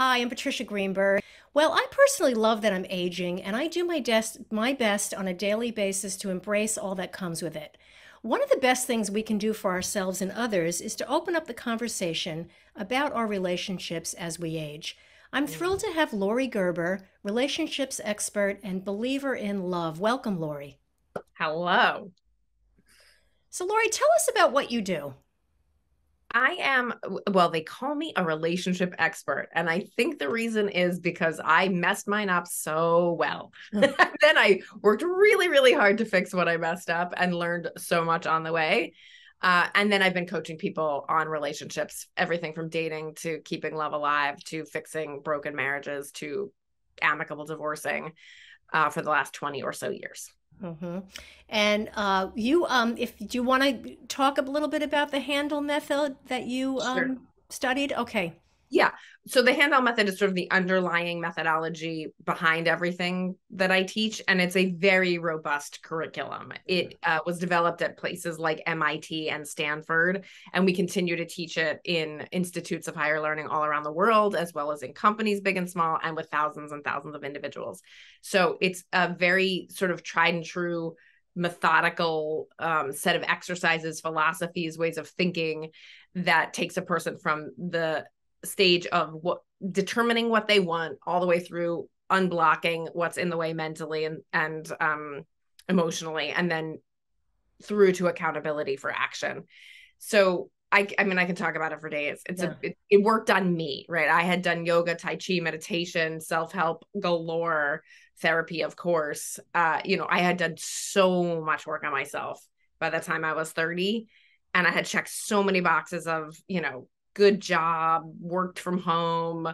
Hi, I'm Patricia Greenberg. Well, I personally love that I'm aging, and I do my, des- my best on a daily basis to embrace all that comes with it. One of the best things we can do for ourselves and others is to open up the conversation about our relationships as we age. I'm thrilled to have Laurie Gerber, relationships expert and believer in love. Welcome, Laurie. Hello. So, Laurie, tell us about what you do. I am, well, they call me a relationship expert. And I think the reason is because I messed mine up so well. Then I worked really, really hard to fix what I messed up and learned so much on the way. Uh, and then I've been coaching people on relationships, everything from dating to keeping love alive to fixing broken marriages to amicable divorcing uh, for the last 20 or so years. Mm-hmm. And uh, you, um, if do you want to talk a little bit about the Handel method that you um, sure. studied? Okay. Yeah. So the Handel method is sort of the underlying methodology behind everything that I teach. And it's a very robust curriculum. It uh, was developed at places like MIT and Stanford. And we continue to teach it in institutes of higher learning all around the world, as well as in companies, big and small, and with thousands and thousands of individuals. So it's a very sort of tried and true methodical um, set of exercises, philosophies, ways of thinking that takes a person from the stage of what determining what they want all the way through unblocking what's in the way mentally and and um emotionally and then through to accountability for action so I, I mean, I can talk about it for days. It's yeah. a, it, it, worked on me, right? I had done yoga, tai chi, meditation, self help galore, therapy, of course. Uh, you know, I had done so much work on myself by the time I was 30. And I had checked so many boxes of, you know, good job, worked from home,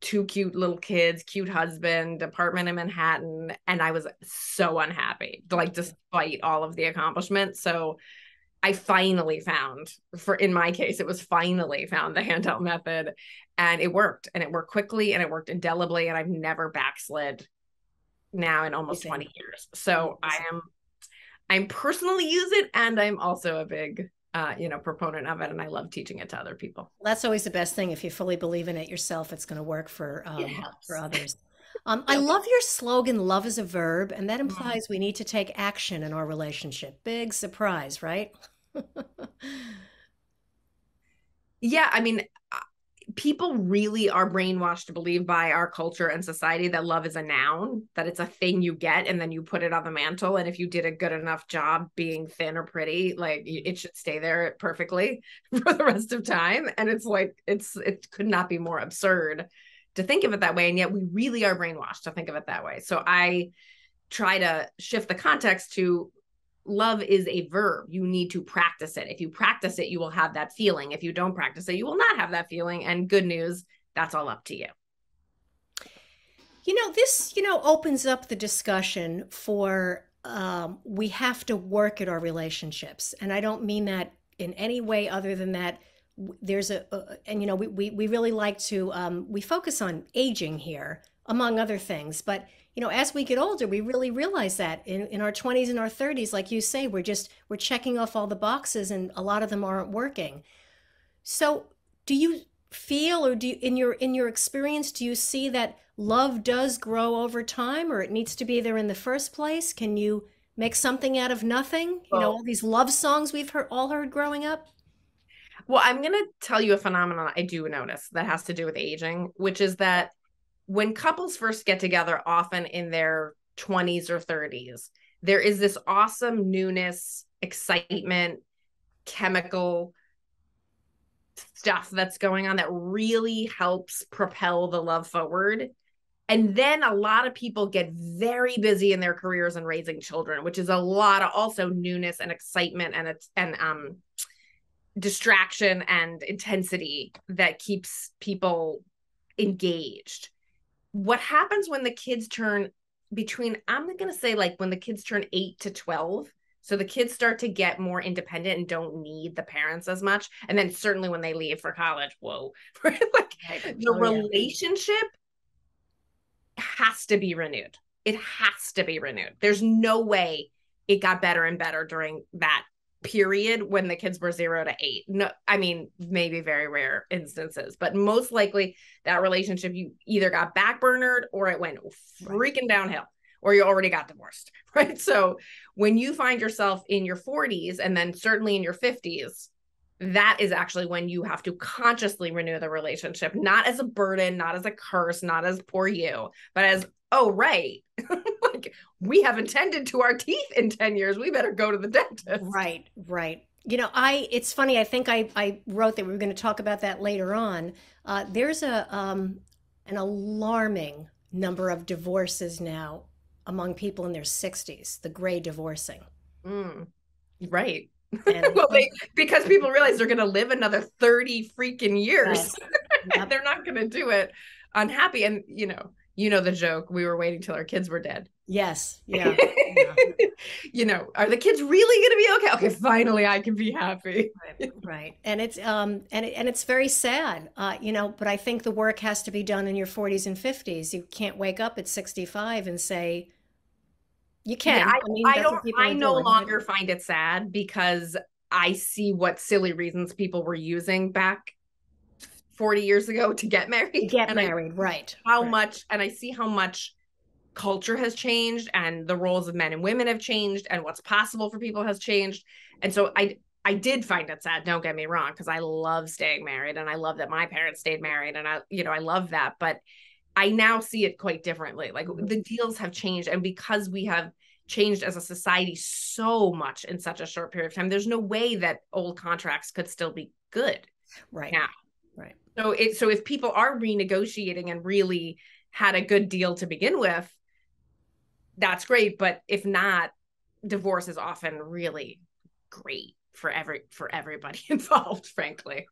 two cute little kids, cute husband, apartment in Manhattan. And I was so unhappy, like despite all of the accomplishments. So I finally found, for in my case, it was finally found the Handel method and it worked and it worked quickly and it worked indelibly. And I've never backslid now in almost 20 years. So I am I'm personally use it and I'm also a big uh, you know, proponent of it, and I love teaching it to other people. That's always the best thing. If you fully believe in it yourself, it's going to work for um, yes. for others. Um, I love your slogan, "Love is a verb," and that mm-hmm. implies we need to take action in our relationship. Big surprise, right? yeah, I mean, people really are brainwashed to believe by our culture and society that love is a noun, that it's a thing you get and then you put it on the mantle. And if you did a good enough job being thin or pretty, like it should stay there perfectly for the rest of time. And it's like, it's, it could not be more absurd to think of it that way. And yet we really are brainwashed to think of it that way. So I try to shift the context to love is a verb. You need to practice it. If you practice it, you will have that feeling. If you don't practice it, you will not have that feeling. And good news, that's all up to you. You know, this, you know, opens up the discussion for um, we have to work at our relationships. And I don't mean that in any way other than that there's a, and you know we, we we really like to um, we focus on aging here among other things but you know, as we get older, we really realize that in, in our 20s and our 30s, like you say, we're just we're checking off all the boxes and a lot of them aren't working. So do you feel or do you, in your in your experience do you see that love does grow over time or it needs to be there in the first place? Can you make something out of nothing? You know, all these love songs we've heard all heard growing up? Well, I'm going to tell you a phenomenon I do notice that has to do with aging, which is that when couples first get together, often in their 20s or 30s, there is this awesome newness, excitement, chemical stuff that's going on that really helps propel the love forward. And then a lot of people get very busy in their careers and raising children, which is a lot of also newness and excitement and it's and um distraction and intensity that keeps people engaged what happens when the kids turn between i'm going to say like when the kids turn 8 to 12 so the kids start to get more independent and don't need the parents as much and then certainly when they leave for college whoa. Like the oh, relationship yeah. has to be renewed. It has to be renewed. There's no way it got better and better during that period when the kids were zero to eight. No, I mean, maybe very rare instances, but most likely that relationship you either got backburnered or it went freaking downhill or you already got divorced, right? So when you find yourself in your 40s and then certainly in your 50s, that is actually when you have to consciously renew the relationship, not as a burden, not as a curse, not as poor you, but as, oh, right. like we haven't tended to our teeth in 10 years. We better go to the dentist. Right, right. You know, I, it's funny. I think I, I wrote that we were going to talk about that later on. Uh, there's a, um, an alarming number of divorces now among people in their 60s, the gray divorcing. Mm, right. And, well, they, because people realize they're going to live another 30 freaking years. Yep. they're not going to do it unhappy. And, you know, you know the joke. We were waiting till our kids were dead. Yes. Yeah. yeah. you know, are the kids really going to be okay? Okay, finally, I can be happy. right, right. And it's um and it, and it's very sad. Uh, you know, but I think the work has to be done in your 40s and 50s. You can't wake up at 65 and say, you can. Yeah, I, I, mean, I don't. I no doing. longer find it sad because I see what silly reasons people were using back 40 years ago to get married. Get married, I, right. How right. much, and I see how much culture has changed and the roles of men and women have changed and what's possible for people has changed. And so I I did find it sad, don't get me wrong, because I love staying married and I love that my parents stayed married and I, you know, I love that. But I now see it quite differently. Like mm-hmm. the deals have changed. And because we have changed as a society so much in such a short period of time, there's no way that old contracts could still be good right now. So it so if people are renegotiating and really had a good deal to begin with, that's great. But if not, divorce is often really great for every for everybody involved, frankly.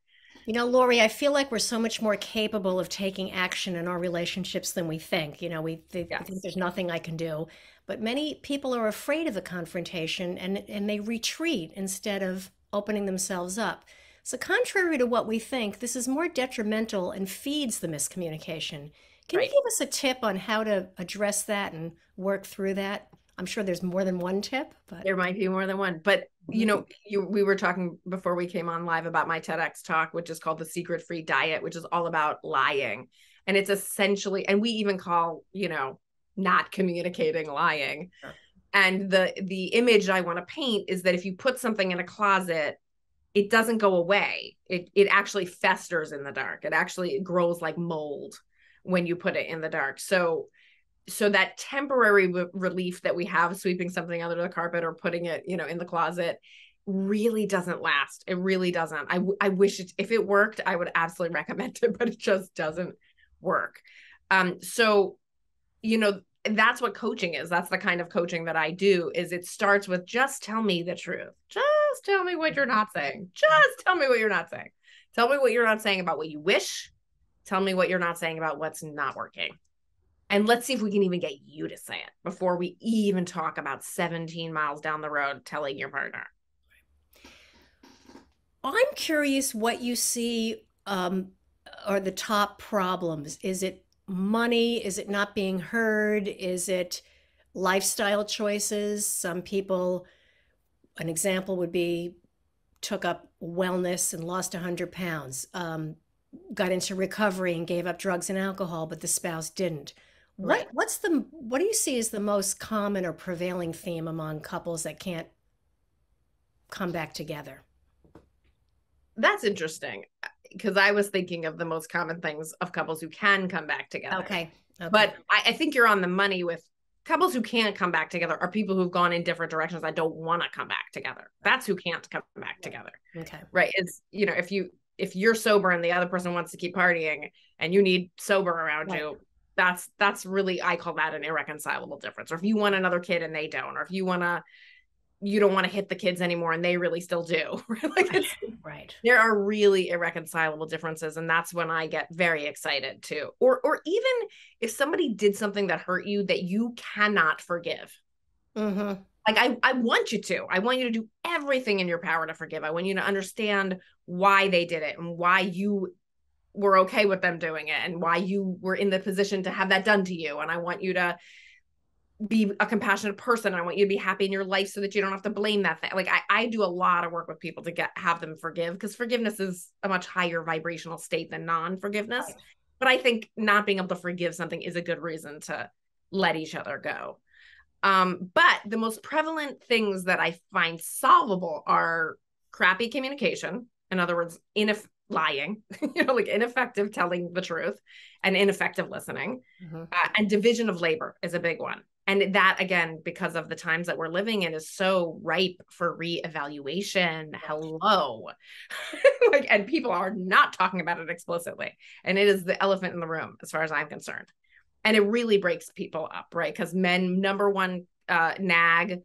You know, Laurie, I feel like we're so much more capable of taking action in our relationships than we think. You know, we th- yes. think there's nothing I can do, but many people are afraid of the confrontation and and they retreat instead of opening themselves up. So, contrary to what we think, this is more detrimental and feeds the miscommunication. Can right. you give us a tip on how to address that and work through that? I'm sure there's more than one tip, but there might be more than one. But you know, mm-hmm. you we were talking before we came on live about my TEDx talk, which is called the Secret Free Diet, which is all about lying. And it's essentially, and we even call, you know, not communicating lying. Sure. And the the image I want to paint is that if you put something in a closet, it doesn't go away. It it actually festers in the dark. It actually grows like mold when you put it in the dark. So so that temporary re- relief that we have sweeping something under the carpet or putting it you know in the closet really doesn't last it really doesn't i, I wish it if it worked i would absolutely recommend it but it just doesn't work um so you know that's what coaching is that's the kind of coaching that i do is it starts with just tell me the truth just tell me what you're not saying just tell me what you're not saying tell me what you're not saying about what you wish tell me what you're not saying about what's not working and let's see if we can even get you to say it before we even talk about 17 miles down the road telling your partner. I'm curious what you see um, are the top problems. Is it money? Is it not being heard? Is it lifestyle choices? Some people, an example would be, took up wellness and lost 100 pounds, um, got into recovery and gave up drugs and alcohol, but the spouse didn't. What what's the what do you see as the most common or prevailing theme among couples that can't come back together? That's interesting because I was thinking of the most common things of couples who can come back together. Okay. okay. But I, I think you're on the money with couples who can't come back together are people who've gone in different directions that don't want to come back together. That's who can't come back together. Okay. Right. It's you know, if you if you're sober and the other person wants to keep partying and you need sober around right. you, that's that's really i call that an irreconcilable difference or if you want another kid and they don't or if you want to you don't want to hit the kids anymore and they really still do like right, right. there are really irreconcilable differences and that's when i get very excited too. Or or even if somebody did something that hurt you that you cannot forgive. Mm-hmm. like I, I want you to. I want you to do everything in your power to forgive. I want you to understand why they did it and why you were okay with them doing it and why you were in the position to have that done to you and i want you to be a compassionate person. I want you to be happy in your life so that you don't have to blame that thing. Like I, I do a lot of work with people to get have them forgive because forgiveness is a much higher vibrational state than non-forgiveness. Right. But I think not being able to forgive something is a good reason to let each other go. Um, but the most prevalent things that I find solvable are crappy communication. In other words, ineff- lying, you know, like ineffective telling the truth and ineffective listening. Mm-hmm. Uh, and division of labor is a big one. And that, again, because of the times that we're living in, is so ripe for reevaluation. Hello. like, and people are not talking about it explicitly. And it is the elephant in the room, as far as I'm concerned. And it really breaks people up, right? Because men, number one uh, nag,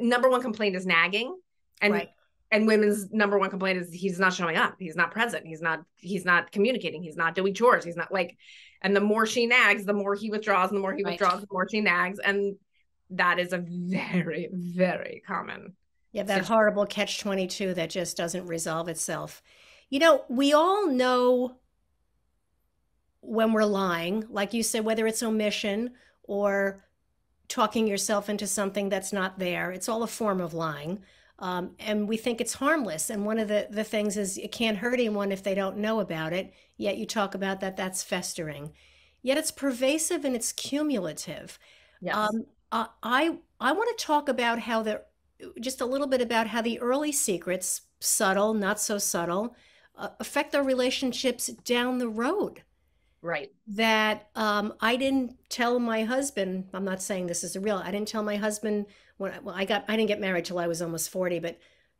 number one complaint is nagging. And right and women's number one complaint is he's not showing up. He's not present. He's not he's not communicating. He's not doing chores. He's not like and the more she nags the more he withdraws and the more he right. withdraws the more she nags. And that is a very very common yeah that situation. horrible catch 22 that just doesn't resolve itself. You know we all know when we're lying like you said whether it's omission or talking yourself into something that's not there. It's all a form of lying um, and we think it's harmless. And one of the, the things is it can't hurt anyone if they don't know about it. Yet you talk about that that's festering. Yet it's pervasive and it's cumulative. Yes. Um, uh, I I want to talk about how the just a little bit about how the early secrets, subtle, not so subtle, uh, affect our relationships down the road. Right. That um, I didn't tell my husband. I'm not saying this is a real. I didn't tell my husband when I, well, I got I didn't get married till I was almost 40, but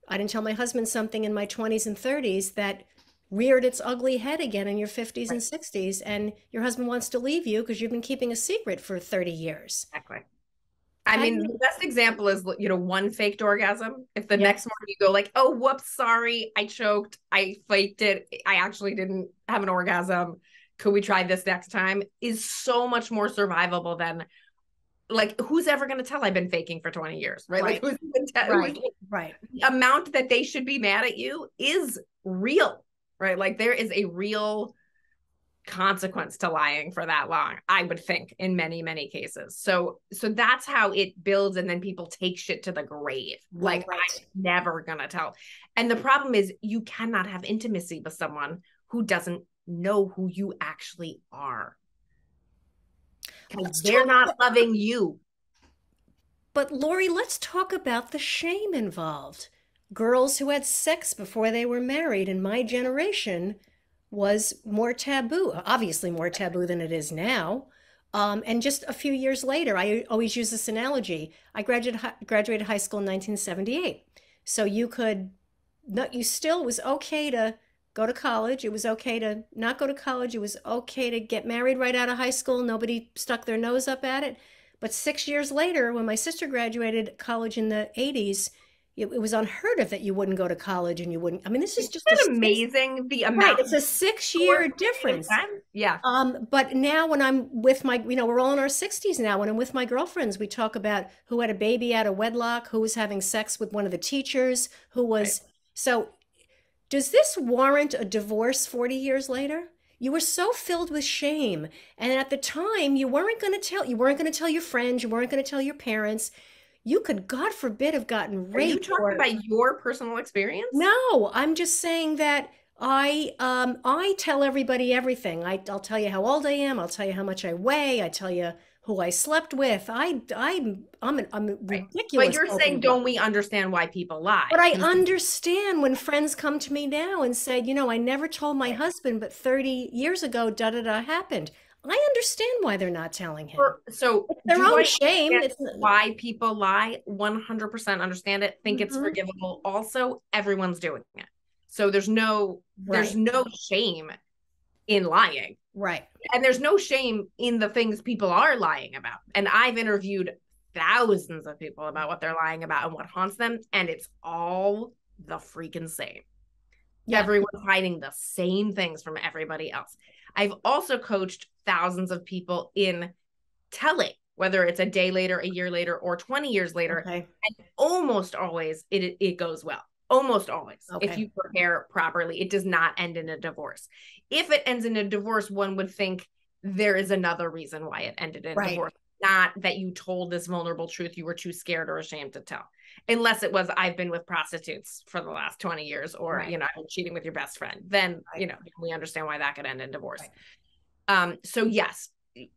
I didn't tell my husband something in my 20s and 30s that reared its ugly head again in your 50s right. and 60s and your husband wants to leave you because you've been keeping a secret for 30 years. Exactly. I mean, the best example is you know one faked orgasm. If the next morning you go like, "Oh, whoops, sorry, I choked, I faked it, I actually didn't have an orgasm. Could we try this next time?" is so much more survivable than like who's ever going to tell I've been faking for 20 years, right? right. Like who's te- right. Who's, right. The amount that they should be mad at you is real, right? Like there is a real consequence to lying for that long i would think in many many cases so so that's how it builds and then people take shit to the grave like right. i'm never gonna tell and the problem is you cannot have intimacy with someone who doesn't know who you actually are because they're not loving you. But Laurie, let's talk about the shame involved. Girls who had sex before they were married in my generation was more taboo, obviously more taboo than it is now. Um, and just a few years later, I always use this analogy. I graduated graduated high school in 1978, so you could, you still was okay to go to college. It was okay to not go to college. It was okay to get married right out of high school. Nobody stuck their nose up at it. But six years later, when my sister graduated college in the 80s, it, it was unheard of that you wouldn't go to college and you wouldn't. I mean, this is just amazing. Six, the amount. Right, it's a six-year difference. Yeah. Um, but now when I'm with my, you know, we're all in our 60s now. When I'm with my girlfriends, we talk about who had a baby out of wedlock, who was having sex with one of the teachers, who was. Right. So does this warrant a divorce 40 years later? You were so filled with shame. And at the time, you weren't going to tell, you weren't going to tell your friends, you weren't going to tell your parents. You could, God forbid, have gotten raped. Are you talking or... about your personal experience? No, I'm just saying that I um I tell everybody everything. I I'll tell you how old I am. I'll tell you how much I weigh. I tell you who I slept with. I I'm I'm, I'm ridiculous. But you're saying, don't we understand why people lie? But I understand when friends come to me now and say, you know, I never told my husband, but 30 years ago, da da da happened. I understand why they're not telling him. So it's their own shame. It's why people lie. 100% understand it. Think mm-hmm. it's forgivable. Also, everyone's doing it. So there's no right. there's no shame in lying. Right. And there's no shame in the things people are lying about. And I've interviewed thousands of people about what they're lying about and what haunts them. And it's all the freaking same. Yeah. Everyone's hiding the same things from everybody else. I've also coached thousands of people in telling, whether it's a day later, a year later, or 20 years later. Okay. And almost always it, it goes well almost always okay. if you prepare properly it does not end in a divorce if it ends in a divorce one would think there is another reason why it ended in right. divorce not that you told this vulnerable truth you were too scared or ashamed to tell unless it was i've been with prostitutes for the last 20 years or right. you know i'm cheating with your best friend then right. you know we understand why that could end in divorce um so yes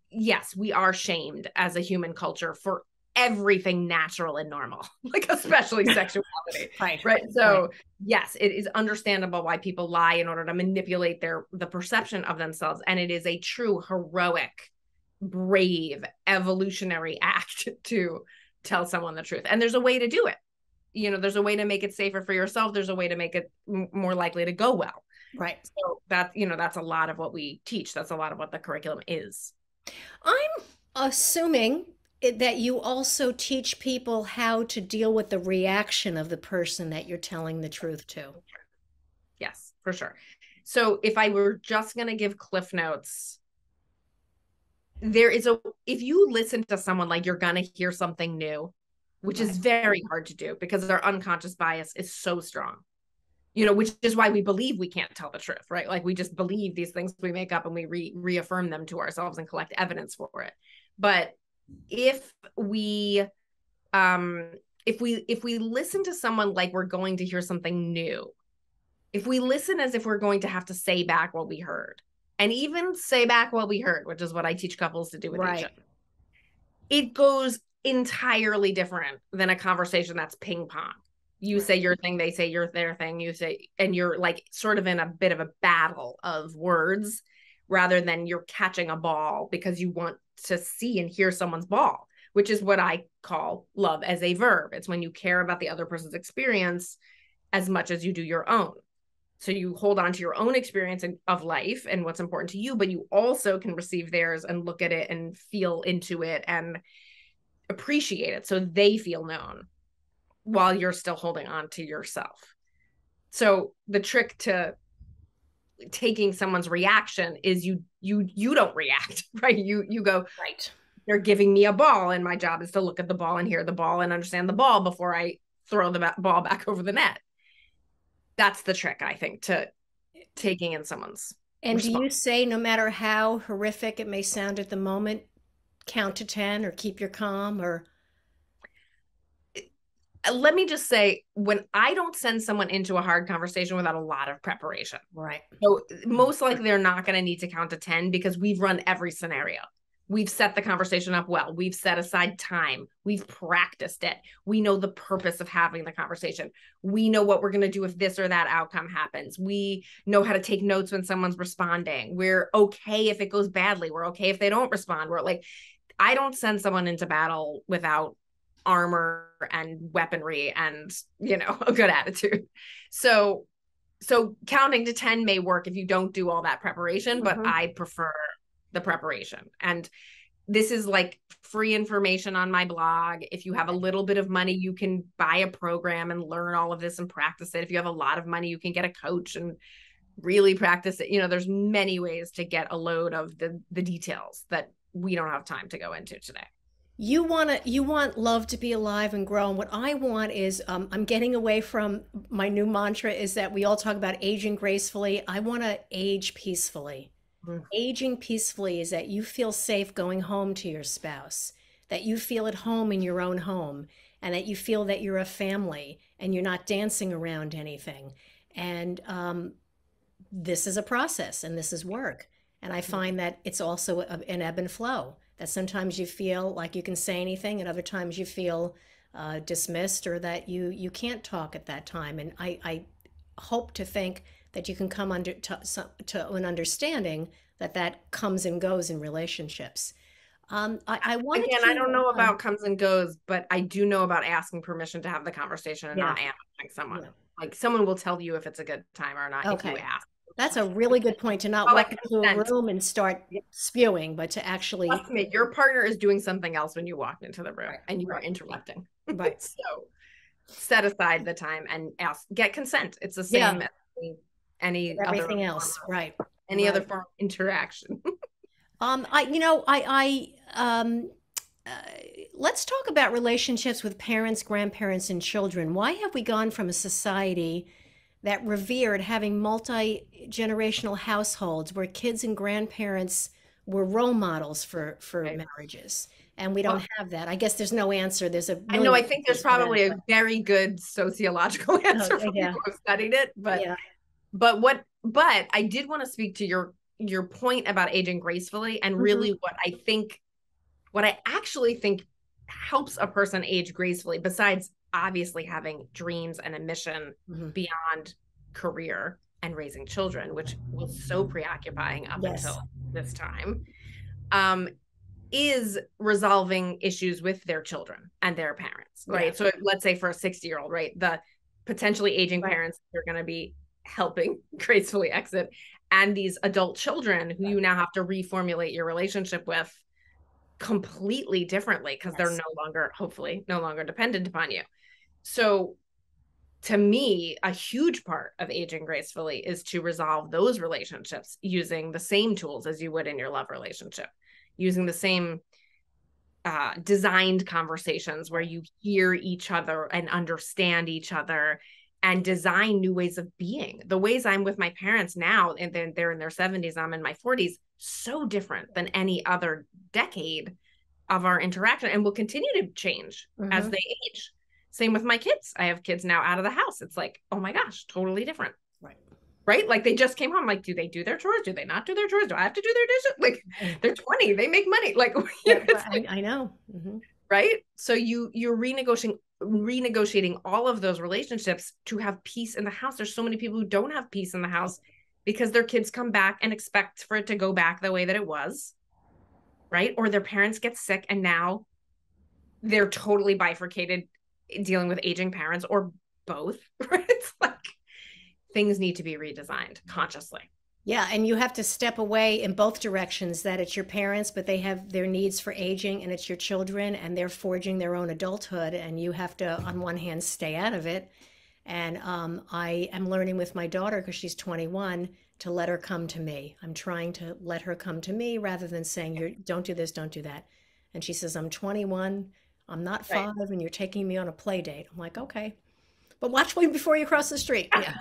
yes we are shamed as a human culture for everything natural and normal like especially sexuality right right? so yes it is understandable why people lie in order to manipulate their the perception of themselves and it is a true heroic brave evolutionary act to tell someone the truth and there's a way to do it. You know there's a way to make it safer for yourself there's a way to make it m- more likely to go well. Right. So that you know that's a lot of what we teach that's a lot of what the curriculum is. I'm assuming that you also teach people how to deal with the reaction of the person that you're telling the truth to. Yes for sure. So if i were just going to give cliff notes there is a if you listen to someone like you're gonna hear something new which is very hard to do because our unconscious bias is so strong. You know which is why we believe we can't tell the truth right? Like we just believe these things we make up and we re- reaffirm them to ourselves and collect evidence for it. But if we um if we if we listen to someone like we're going to hear something new if we listen as if we're going to have to say back what we heard and even say back what we heard, which is what I teach couples to do with right. each other. It goes entirely different than a conversation that's ping pong. You right. say your thing, they say your their thing, you say, and you're like sort of in a bit of a battle of words rather than you're catching a ball because you want to see and hear someone's ball, which is what I call love as a verb. It's when you care about the other person's experience as much as you do your own. So you hold on to your own experience of life and what's important to you, but you also can receive theirs and look at it and feel into it and appreciate it so they feel known while you're still holding on to yourself. So the trick to taking someone's reaction is you you you don't react, right? You you go right. They're giving me a ball and my job is to look at the ball and hear the ball and understand the ball before I throw the ball back over the net that's the trick i think to taking in someone's and response. do you say no matter how horrific it may sound at the moment count to 10 or keep your calm or Uh, let me just say when i don't send someone into a hard conversation without a lot of preparation right so most likely they're not going to need to count to 10 because we've run every scenario we've set the conversation up well. We've set aside time. We've practiced it. We know the purpose of having the conversation. We know what we're going to do if this or that outcome happens. We know how to take notes when someone's responding. We're okay if it goes badly. We're okay if they don't respond. We're like, I don't send someone into battle without armor and weaponry and, you know, a good attitude. So, so counting to 10 may work if you don't do all that preparation, but mm-hmm. I prefer the preparation. And this is like free information on my blog. If you have a little bit of money, you can buy a program and learn all of this and practice it. If you have a lot of money, you can get a coach and really practice it. You know, there's many ways to get a load of the the details that we don't have time to go into today you want to you want love to be alive and grow and what i want is um, i'm getting away from my new mantra is that we all talk about aging gracefully i want to age peacefully Mm. Aging peacefully is that you feel safe going home to your spouse, that you feel at home in your own home, and that you feel that you're a family and you're not dancing around anything. And um, this is a process and this is work. And I mm. find that it's also an ebb and flow, that sometimes you feel like you can say anything, and other times you feel uh, dismissed or that you, you can't talk at that time. And I, I hope to think that you can come under to, to an understanding that that comes and goes in relationships. Um, I, I want again. To, I don't know um, about comes and goes, but I do know about asking permission to have the conversation and yeah. not answering someone. Yeah. Like someone will tell you if it's a good time or not okay. if you ask. That's a really good point to not oh, walk into a room and start spewing, but to actually. Me, your partner is doing something else when you walk into the room right. and you right. are interrupting. Right. so set aside the time and ask, get consent. It's the same yeah any everything else, right? Any right. other form of interaction. um, I you know I I um. Uh, let's talk about relationships with parents, grandparents, and children. Why have we gone from a society that revered having multi generational households where kids and grandparents were role models for for right. marriages and we don't have that. I guess there's no answer. There's a I know. I think there's probably that, a very good sociological answer oh, for yeah. people who studied it, but yeah. but what? But I did want to speak to your your point about aging gracefully, and mm-hmm. really what I think, what I actually think helps a person age gracefully, besides obviously having dreams and a mission mm-hmm. beyond career and raising children, which was so preoccupying up yes. until this time. Um, is resolving issues with their children and their parents, right? Yeah. So let's say for a 60 year old, right? The potentially aging right. parents are going to be helping gracefully exit and these adult children who right. you now have to reformulate your relationship with completely differently because yes. they're no longer hopefully no longer dependent upon you so to me a huge part of aging gracefully is to resolve those relationships using the same tools as you would in your love relationship using the same uh, designed conversations where you hear each other and understand each other and design new ways of being. The ways I'm with my parents now, and then they're in their 70s, I'm in my 40s, so different than any other decade of our interaction and will continue to change mm-hmm. as they age. Same with my kids. I have kids now out of the house. It's like, oh my gosh, totally different right? Right. Like they just came home. Like, do they do their chores? Do they not do their chores? Do I have to do their dishes? Like they're 20, they make money. Like, yeah, like I, I, know. Mm-hmm. Right. So you you're renegotiating renegotiating all of those relationships to have peace in the house. There's so many people who don't have peace in the house because their kids come back and expect for it to go back the way that it was. Right. Or their parents get sick and now they're totally bifurcated dealing with aging parents or both. It's like things need to be redesigned consciously. Yeah, and you have to step away in both directions that it's your parents, but they have their needs for aging, and it's your children, and they're forging their own adulthood, and you have to, on one hand, stay out of it. And um, I am learning with my daughter, because she's 21, to let her come to me. I'm trying to let her come to me rather than saying, "You don't do this, don't do that." And she says, "I'm 21, I'm not five, right. and you're taking me on a play date." I'm like, "Okay." But watch me before you cross the street. Yeah.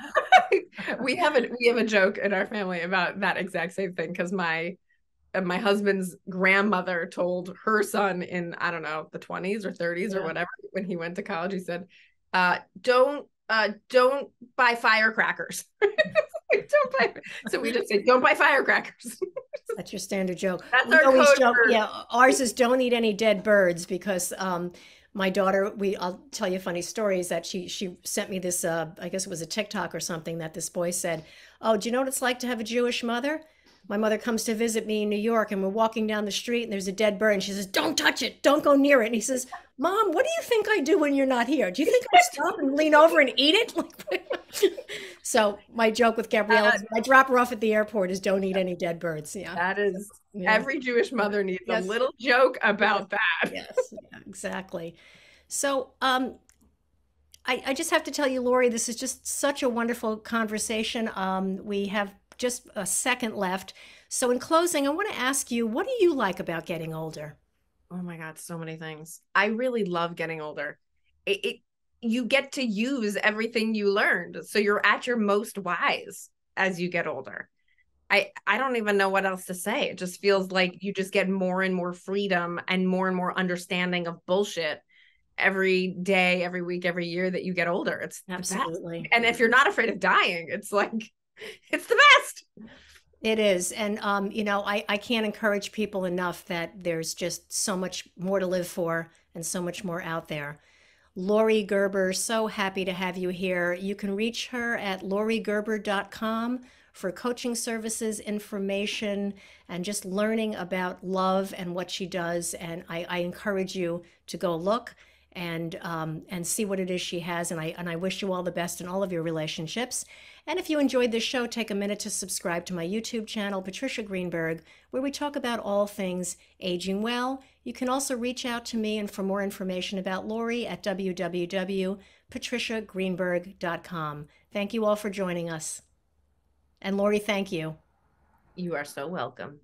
we have a we have a joke in our family about that exact same thing because my uh, my husband's grandmother told her son in I don't know the 20s or 30s yeah. or whatever when he went to college he said uh, don't uh, don't buy firecrackers don't buy so we just say don't buy firecrackers. That's your standard joke. That's we our always joke for... yeah ours is don't eat any dead birds because um my daughter we i'll tell you a funny story is that she she sent me this uh, i guess it was a tiktok or something that this boy said oh do you know what it's like to have a jewish mother my mother comes to visit me in new york and we're walking down the street and there's a dead bird and she says don't touch it don't go near it and he says mom what do you think i do when you're not here do you think i stop and lean over and eat it so my joke with gabrielle uh, i drop her off at the airport is don't eat any dead birds yeah that is yeah. Every Jewish mother needs yes. a little joke about yes. that. yes, yeah, exactly. So, um, I, I, just have to tell you, Laurie, this is just such a wonderful conversation. Um, we have just a second left. So, in closing, I want to ask you, what do you like about getting older? Oh my God, so many things. I really love getting older. It, it you get to use everything you learned, so you're at your most wise as you get older. I I don't even know what else to say. It just feels like you just get more and more freedom and more and more understanding of bullshit every day, every week, every year that you get older. It's absolutely. And if you're not afraid of dying, it's like it's the best. It is. And um, you know, I, I can't encourage people enough that there's just so much more to live for and so much more out there. Laurie Gerber, so happy to have you here. You can reach her at lauriegerber.com for coaching services, information, and just learning about love and what she does. And I, I encourage you to go look and um, and see what it is she has. And I and I wish you all the best in all of your relationships. And if you enjoyed this show, take a minute to subscribe to my YouTube channel, Patricia Greenberg, where we talk about all things aging well. You can also reach out to me and for more information about Laurie at www.patriciagreenberg.com. Thank you all for joining us. And Laurie, thank you. You are so welcome.